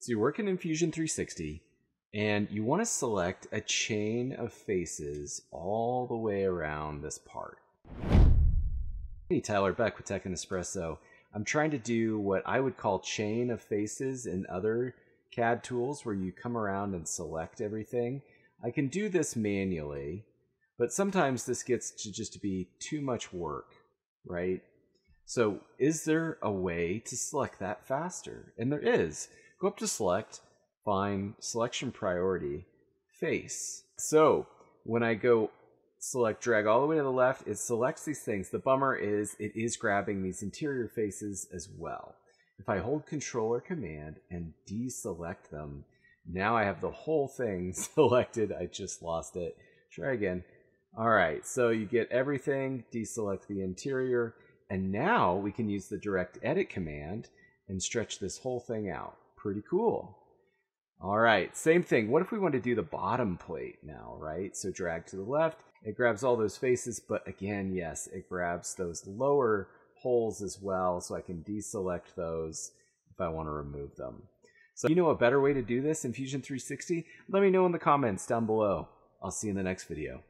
So you're working in Fusion 360 and you want to select a chain of faces all the way around this part. Hey, Tyler Beck with Tech and Espresso. I'm trying to do what I would call chain of faces in other CAD tools where you come around and select everything. I can do this manually, but sometimes this gets to just be too much work, right? So is there a way to select that faster? And there is. Go up to select, find selection priority, face. So when I go select drag all the way to the left, it selects these things. The bummer is it is grabbing these interior faces as well. If I hold control or command and deselect them, now I have the whole thing selected. I just lost it. Try again. All right, so you get everything, deselect the interior, and now we can use the direct edit command and stretch this whole thing out. Pretty cool. All right, same thing. What if we want to do the bottom plate now, right? So drag to the left, it grabs all those faces, but again, yes, it grabs those lower holes as well, so I can deselect those if I want to remove them. So you know a better way to do this in Fusion 360? Let me know in the comments down below. I'll see you in the next video.